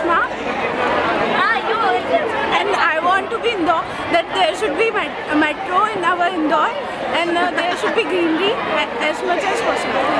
Ah, and I want to be Indore, that there should be met- metro in our Indore and uh, there should be greenery as much as possible.